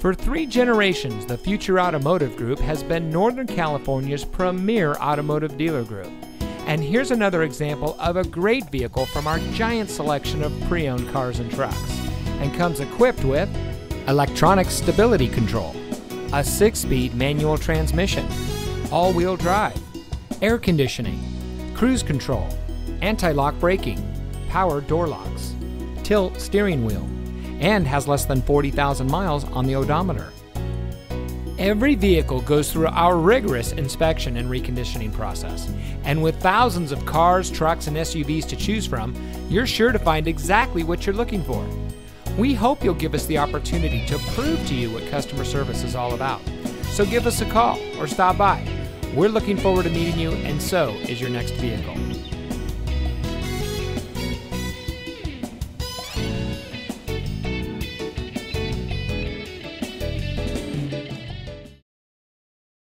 For three generations, the Future Automotive Group has been Northern California's premier automotive dealer group. And here's another example of a great vehicle from our giant selection of pre owned cars and trucks. And comes equipped with electronic stability control, a six speed manual transmission, all wheel drive, air conditioning, cruise control, anti lock braking, power door locks, tilt steering wheel, and has less than 40,000 miles on the odometer. Every vehicle goes through our rigorous inspection and reconditioning process. And with thousands of cars, trucks, and SUVs to choose from, you're sure to find exactly what you're looking for. We hope you'll give us the opportunity to prove to you what customer service is all about. So give us a call or stop by. We're looking forward to meeting you, and so is your next vehicle.